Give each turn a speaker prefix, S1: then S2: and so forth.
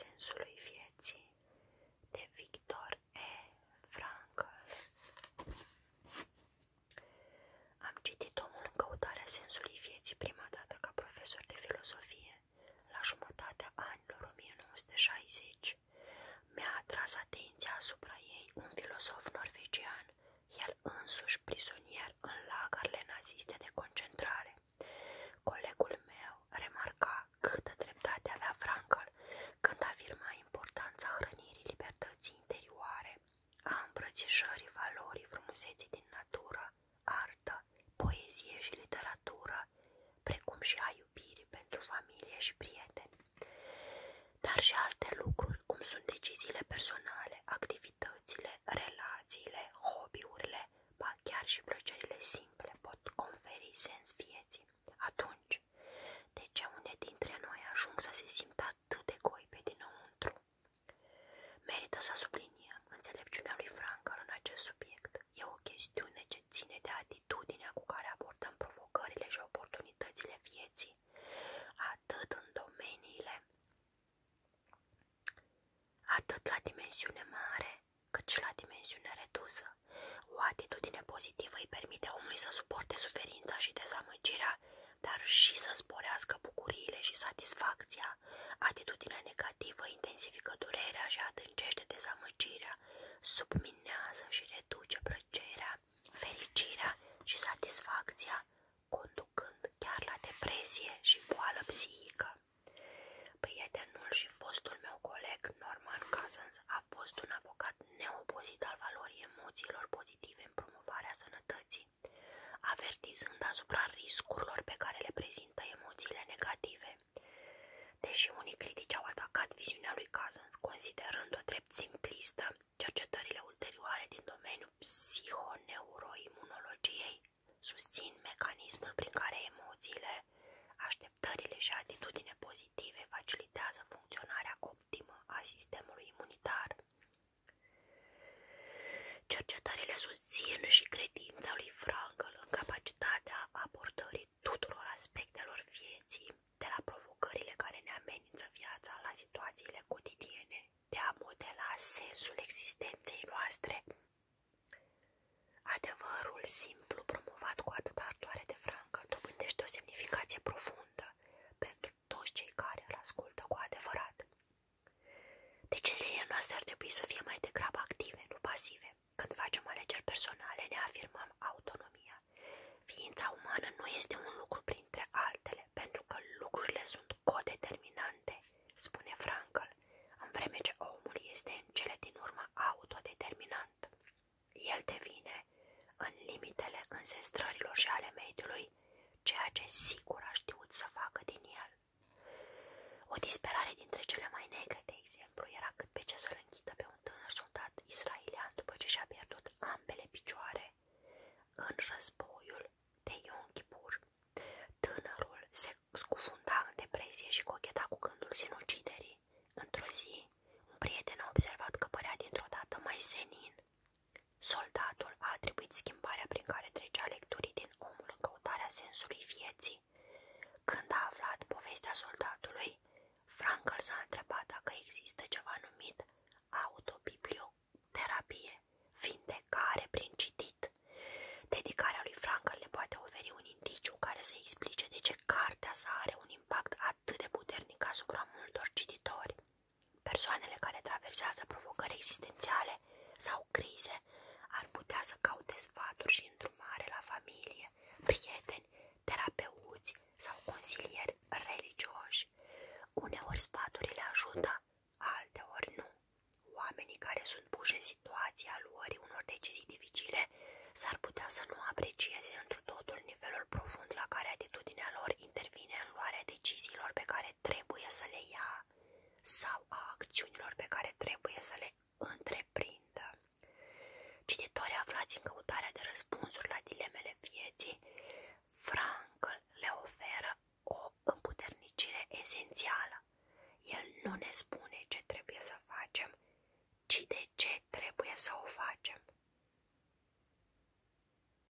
S1: sensului vieții de Victor E. Frankl. Am citit omul în căutarea sensului vieții prima dată ca profesor de filozofie la jumătatea anilor 1960. Mi-a atras atenția asupra ei un filozof norvegian, el însuși îmbrățișării valorii frumuseții din natură, artă, poezie și literatură, precum și a iubirii pentru familie și prieteni, dar și alte lucruri, cum sunt deciziile personale, activitățile, relațiile, hobby-urile, ba chiar și plăcerile simple pot conferi sens vieții. Atunci, de ce unde dintre noi ajung să se simtă atât de goi pe dinăuntru? Merită să subliniem înțelepciunea lui Frankl în acest subiect. E o chestiune ce ține de atitudinea cu care abordăm provocările și oportunitățile vieții, atât în domeniile, atât la dimensiune mare, cât și la dimensiune redusă. O atitudine pozitivă îi permite omului să suporte suferința și dezamăgirea, dar și să sporească bucuriile și satisfacția. Atitudinea negativă intensifică durerea și adâncește dezamăgirea, subminează și reduce plăcerea, fericirea și satisfacția, conducând chiar la depresie și boală psihică. Prietenul și fostul meu coleg Norman Cousins a fost un avocat neopozit al valorii emoțiilor pozitive în promovarea sănătății, avertizând asupra riscurilor pe care le prezintă emoțiile negative. Deși unii critici au atacat viziunea lui Cousins, considerând-o drept simplistă, cercetările ulterioare din domeniul psihoneuroimunologiei susțin mecanismul prin care emoțiile, așteptările și atitudine pozitive facilitează funcționarea optimă a sistemului imunitar. Cercetările susțin și credința lui Frankl în capacitatea abordării tuturor aspectelor vieții, de la provocările care ne amenință viața la situațiile cotidiene, de a modela sensul existenței noastre. Adevărul simplu promovat cu atâta ardoare de Frankl dobândește o semnificație profundă pentru toți cei care îl ascultă cu adevărat. Deciziile noastre ar trebui să fie mai degrabă active, nu pasive. Când facem alegeri personale, ne afirmăm autonomia. Ființa umană nu este un lucru printre altele, pentru că lucrurile sunt codeterminante, spune Frankl, în vreme ce omul este în cele din urmă autodeterminant. El devine, în limitele înzestrărilor și ale mediului, ceea ce sigur a știut să facă din el. O disperare dintre cele mai negre, de exemplu, era cât pe ce să-l închidă pe un tânăr soldat israelian după ce și-a pierdut ambele picioare în războiul în depresie și cocheta cu gândul sinuciderii. Într-o zi, un prieten a observat că părea dintr-o dată mai senin. Soldatul a atribuit schimbarea prin care trecea lecturii din omul în căutarea sensului vieții. Când a aflat povestea soldatului, Frankl s-a întrebat dacă există ceva numit autobiblioterapie, vindecare prin citit. Dedicarea lui Frankl le poate oferi un indiciu care să explice de ce cartea sa are un impact atât de puternic asupra multor cititori. Persoanele care traversează provocări existențiale sau crize ar putea să caute sfaturi și îndrumare la familie, prieteni, terapeuți sau consilieri religioși. Uneori sfaturile ajută, alteori nu. Oamenii care sunt puși în situația luării unor decizii dificile s-ar putea să nu aprecieze într totul nivelul profund la care atitudinea lor intervine în luarea deciziilor pe care trebuie să le ia sau a acțiunilor pe care trebuie să le întreprindă. Cititorii aflați în căutarea de răspunsuri la dilemele vieții, Frankl le oferă o împuternicire esențială. El nu ne spune ce trebuie să facem, ci de ce trebuie să o facem.